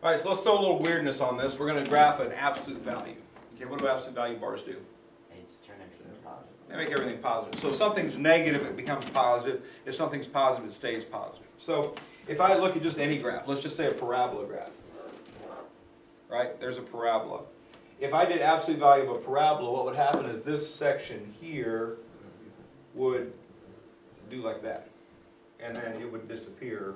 All right, so let's throw a little weirdness on this. We're gonna graph an absolute value. Okay, what do absolute value bars do? They just turn everything positive. They make everything positive. So if something's negative, it becomes positive. If something's positive, it stays positive. So if I look at just any graph, let's just say a parabola graph. Right, there's a parabola. If I did absolute value of a parabola, what would happen is this section here would do like that. And then it would disappear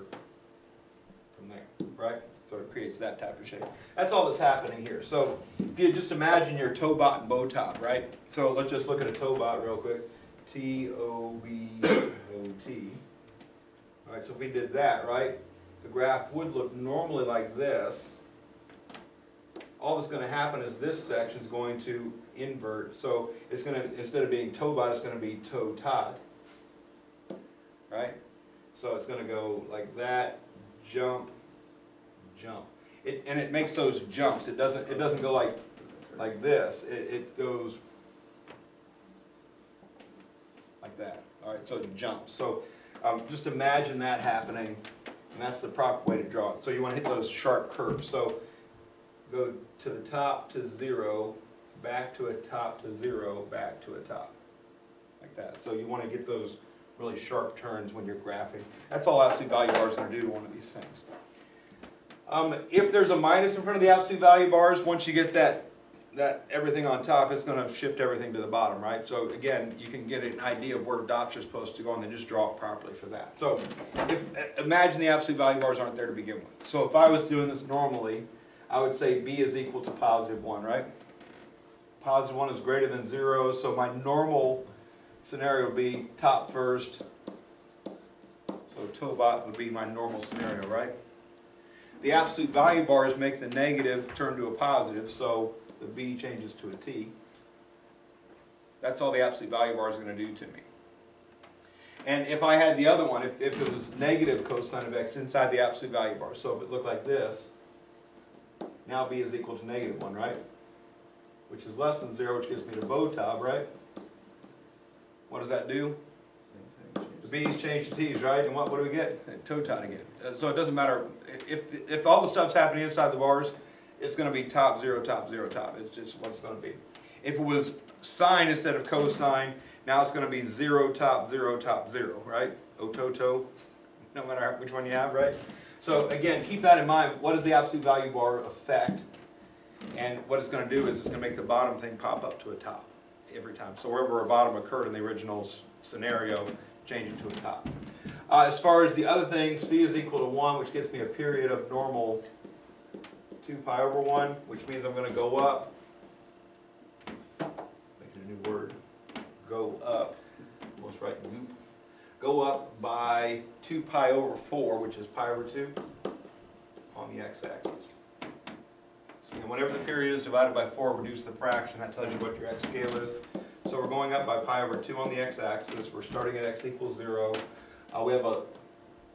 from there, right? So it creates that type of shape. That's all that's happening here. So if you just imagine your toe bot and bow top, right? So let's just look at a toe bot real quick. T O B O T. All right, so if we did that, right, the graph would look normally like this. All that's gonna happen is this section is going to invert, so it's gonna, instead of being toe bot, it's gonna be toe tot. Right? So it's gonna go like that, jump, jump. It, and it makes those jumps, it doesn't, it doesn't go like, like this, it, it goes like that, all right, so it jumps. So, um, just imagine that happening, and that's the proper way to draw it. So you wanna hit those sharp curves, so go to the top to zero, back to a top to zero, back to a top, like that. So you wanna get those really sharp turns when you're graphing. That's all absolute value bar is gonna do to one of these things. Um, if there's a minus in front of the absolute value bars, once you get that, that everything on top, it's gonna shift everything to the bottom, right? So again, you can get an idea of where dots are supposed to go and then just draw it properly for that. So, if, imagine the absolute value bars aren't there to begin with. So if I was doing this normally, I would say B is equal to positive one, right? Positive one is greater than zero, so my normal scenario would be top first. So Tobot would be my normal scenario, right? The absolute value bars make the negative turn to a positive, so the B changes to a T. That's all the absolute value bar is gonna do to me. And if I had the other one, if, if it was negative cosine of x inside the absolute value bar, so if it looked like this, now B is equal to negative one, right? Which is less than zero, which gives me the bow top, right? What does that do? The B's change to T's, right? And what, what do we get? Toe tot again. Uh, So it doesn't matter, if, if all the stuff's happening inside the bars, it's gonna be top, zero, top, zero, top. It's just what it's gonna be. If it was sine instead of cosine, now it's gonna be zero, top, zero, top, zero, right? O-to-to, no matter which one you have, right? So again, keep that in mind. What does the absolute value bar affect? And what it's gonna do is it's gonna make the bottom thing pop up to a top every time. So wherever a bottom occurred in the original scenario, change it to a top. Uh, as far as the other thing, C is equal to one, which gives me a period of normal two pi over one, which means I'm gonna go up. Making a new word, go up, almost right, goop. Go up by two pi over four, which is pi over two, on the x-axis. Again, whatever the period is divided by four, reduce the fraction, that tells you what your x scale is. So we're going up by pi over two on the x-axis, we're starting at x equals zero. Uh, we have a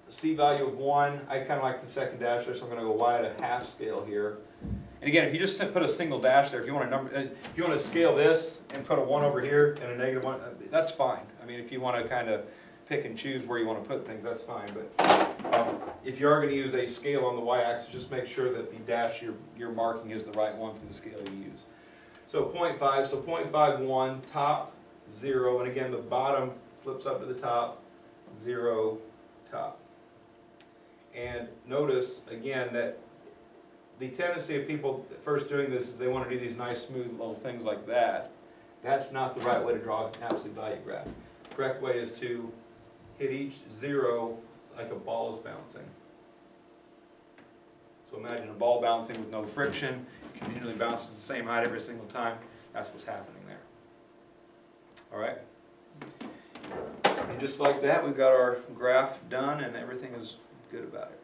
c value of one, I kinda like the second dash there, so I'm gonna go y at a half scale here. And again, if you just put a single dash there, if you want a number, uh, if you wanna scale this and put a one over here and a negative one, uh, that's fine. I mean, if you wanna kinda pick and choose where you wanna put things, that's fine, but, um, if you are gonna use a scale on the y-axis, just make sure that the dash you're, you're marking is the right one for the scale you use. So 0.5. so 0.51, top, zero, and again, the bottom flips up to the top, zero, top. And notice, again, that the tendency of people first doing this is they wanna do these nice, smooth little things like that. That's not the right way to draw an absolute value graph. The Correct way is to hit each zero like a ball is bouncing. So imagine a ball bouncing with no friction, it continually bounces the same height every single time. That's what's happening there. All right? And just like that, we've got our graph done and everything is good about it.